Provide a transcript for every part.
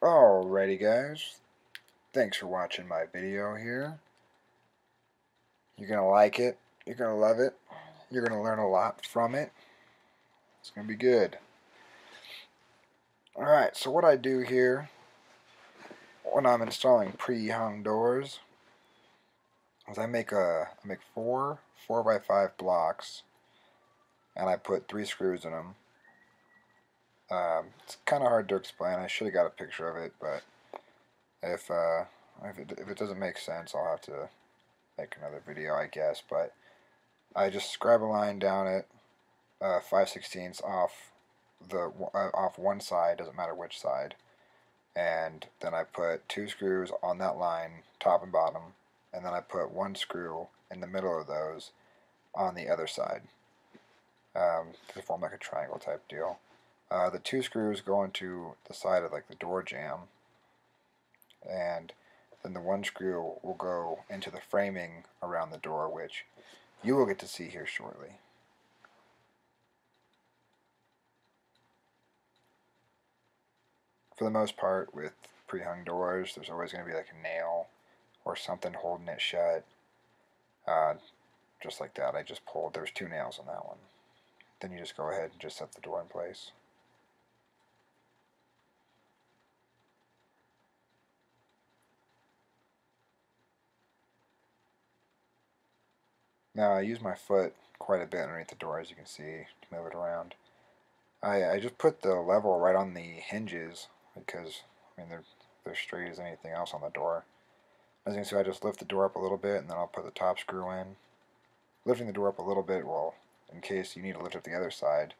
Alrighty guys, thanks for watching my video here. You're going to like it, you're going to love it, you're going to learn a lot from it. It's going to be good. Alright, so what I do here when I'm installing pre-hung doors is I make a I make four 4 by 5 blocks and I put three screws in them um, it's kind of hard to explain. I should have got a picture of it, but if uh, if it, if it doesn't make sense, I'll have to make another video, I guess. But I just scribe a line down it, uh, 5 16ths off the uh, off one side, doesn't matter which side, and then I put two screws on that line, top and bottom, and then I put one screw in the middle of those on the other side um, to form like a triangle type deal. Uh, the two screws go into the side of like the door jamb and then the one screw will go into the framing around the door which you will get to see here shortly. For the most part with pre-hung doors there's always going to be like a nail or something holding it shut. Uh, just like that I just pulled, there's two nails on that one. Then you just go ahead and just set the door in place. Now I use my foot quite a bit underneath the door as you can see to move it around. I, I just put the level right on the hinges because I mean they're, they're straight as anything else on the door. As you can see I just lift the door up a little bit and then I'll put the top screw in. Lifting the door up a little bit well in case you need to lift up the other side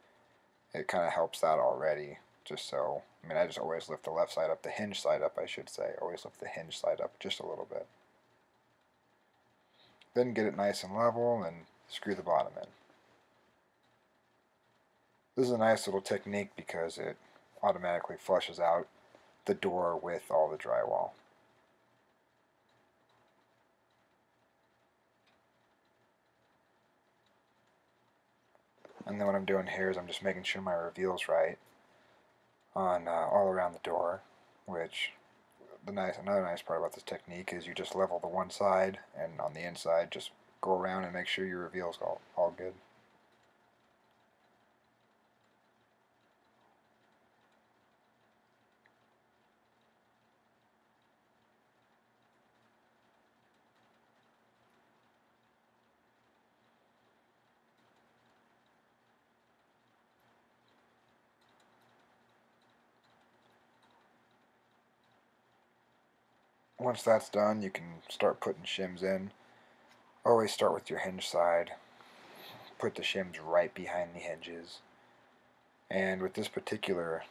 it kind of helps that already just so I mean I just always lift the left side up the hinge side up I should say always lift the hinge side up just a little bit. Then get it nice and level and screw the bottom in. This is a nice little technique because it automatically flushes out the door with all the drywall. And then what I'm doing here is I'm just making sure my reveal's right on uh, all around the door, which the nice another nice part about this technique is you just level the one side and on the inside just go around and make sure your reveal is all, all good. Once that's done, you can start putting shims in. Always start with your hinge side. Put the shims right behind the hinges. And with this particular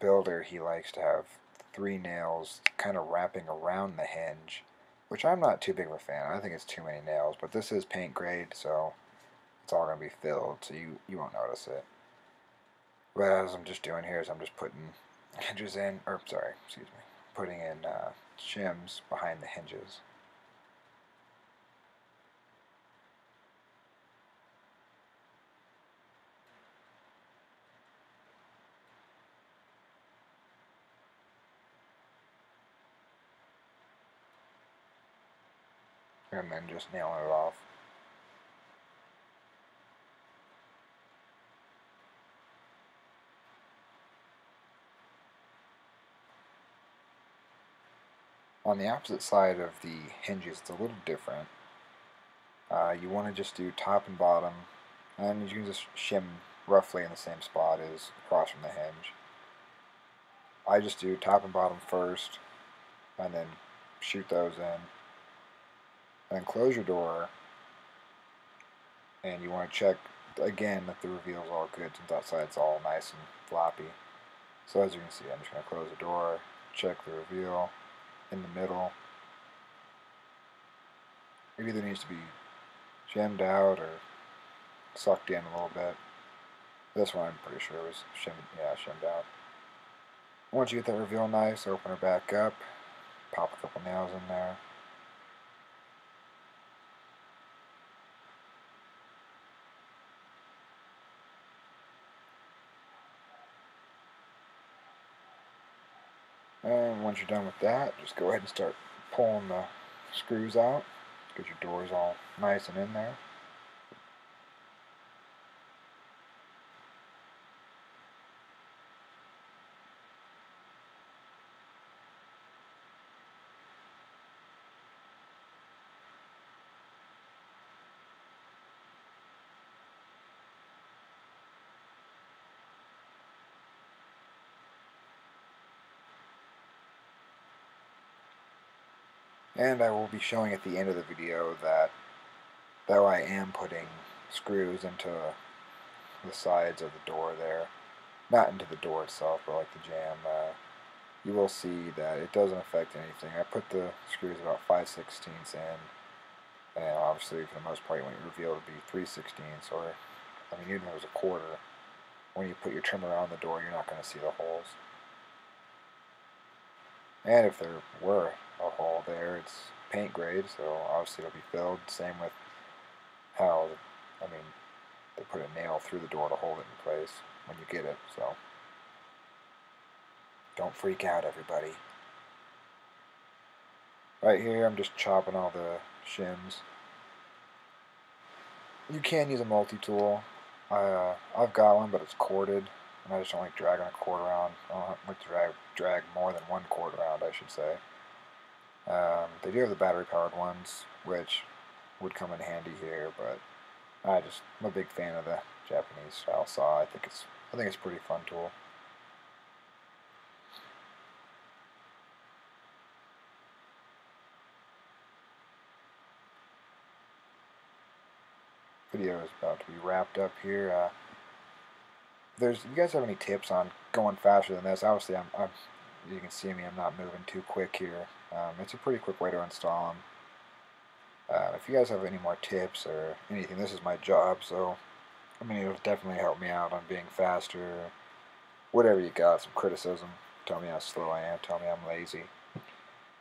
builder, he likes to have three nails kind of wrapping around the hinge, which I'm not too big of a fan. I think it's too many nails, but this is paint grade, so it's all going to be filled, so you, you won't notice it. But as I'm just doing here is I'm just putting hinges in, or sorry, excuse me, putting in uh, shims behind the hinges. And then just nailing it off. On the opposite side of the hinges, it's a little different. Uh, you want to just do top and bottom, and you can just shim roughly in the same spot as across from the hinge. I just do top and bottom first, and then shoot those in. And then close your door, and you want to check again that the reveal is all good since that side's all nice and floppy. So as you can see, I'm just going to close the door, check the reveal, in the middle. It either needs to be gemmed out or sucked in a little bit. This one I'm pretty sure was shimmed, yeah, shimmed out. Once you get that reveal nice, open her back up, pop a couple nails in there. And once you're done with that, just go ahead and start pulling the screws out. Get your doors all nice and in there. And I will be showing at the end of the video that though I am putting screws into the sides of the door there, not into the door itself, but like the jamb, uh, you will see that it doesn't affect anything. I put the screws about 5 sixteenths in, and obviously for the most part you want your reveal to be 3 sixteenths, or, I mean even if it was a quarter, when you put your trimmer around the door you're not going to see the holes. And if there were a hole there. It's paint grade, so obviously it'll be filled. Same with how, I mean, they put a nail through the door to hold it in place when you get it, so don't freak out, everybody. Right here, I'm just chopping all the shims. You can use a multi-tool. Uh, I've got one, but it's corded, and I just don't like dragging a cord around. I don't like to drag, drag more than one cord around, I should say. Um, they do have the battery powered ones, which would come in handy here, but I just I'm a big fan of the Japanese style saw. I think it's I think it's a pretty fun tool. Video is about to be wrapped up here. Uh, there's you guys have any tips on going faster than this? Obviously, I'm, I'm you can see me. I'm not moving too quick here. Um, it's a pretty quick way to install them. Uh, if you guys have any more tips or anything, this is my job, so I mean it'll definitely help me out on being faster. Whatever you got, some criticism. Tell me how slow I am. Tell me I'm lazy.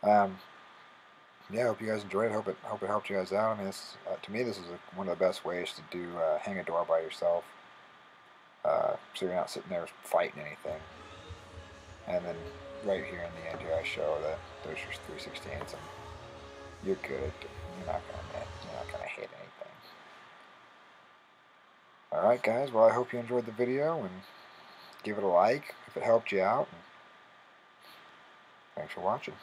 Um, yeah, I hope you guys enjoyed it. Hope it hope it helped you guys out. I mean, this, uh, to me, this is a, one of the best ways to do uh, hang a door by yourself, uh, so you're not sitting there fighting anything. And then right here in the end here I show that there's your 316s and you're good. You're not gonna you're not gonna hit anything. Alright guys, well I hope you enjoyed the video and give it a like if it helped you out. Thanks for watching.